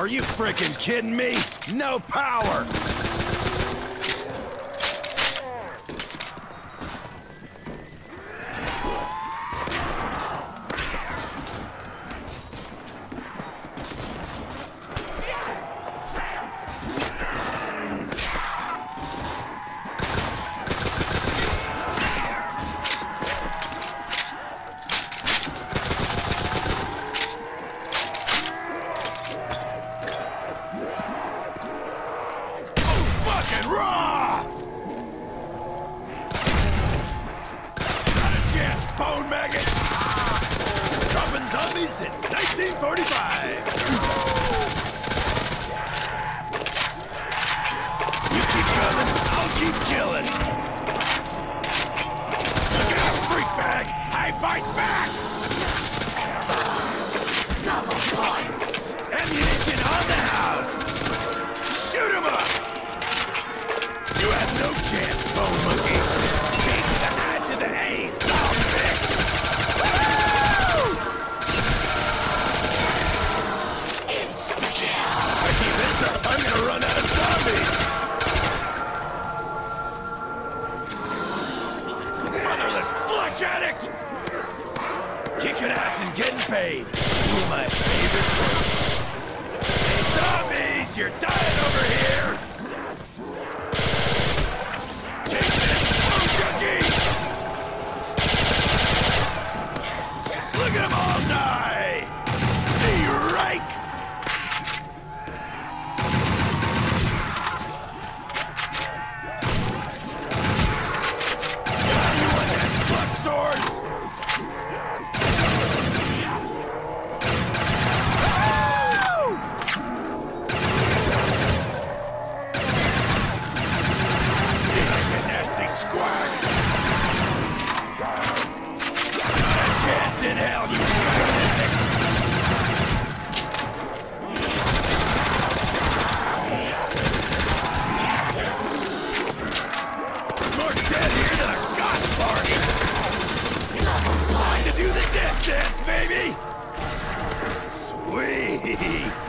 are you freaking kidding me? No power! Release it! 1945! Kicking ass and getting paid. Two of my favorite Hey, zombies! You're dying over here! hell you More dead here than a god party! Time to do the death dance, baby! Sweet!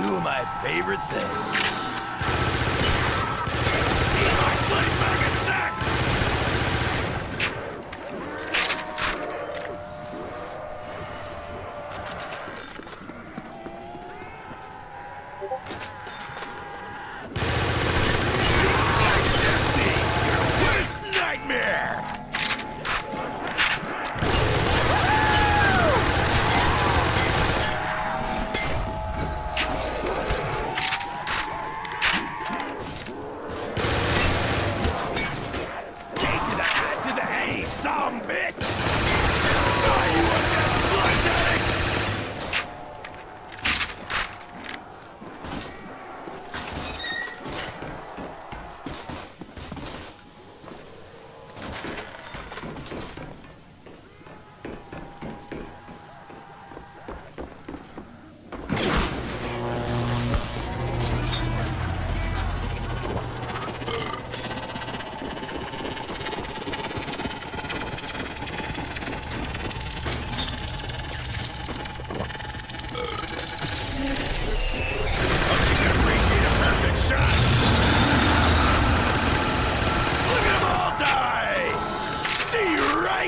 Two of my favorite things.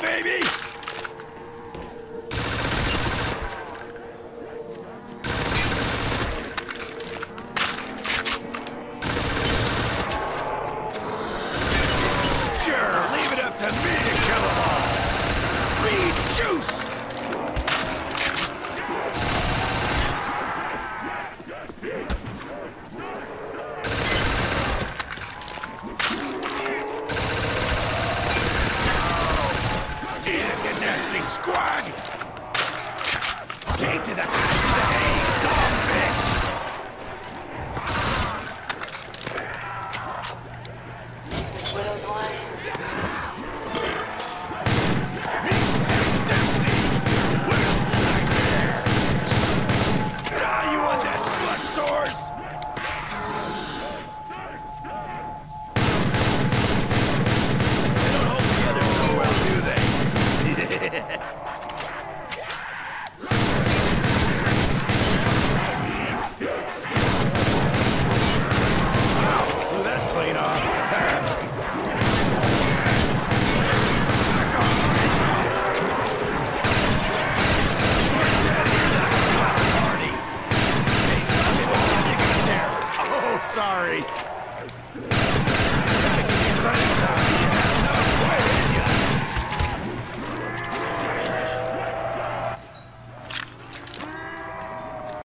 baby! Sure, leave it up to me to kill them all! Rejuice was one. sorry.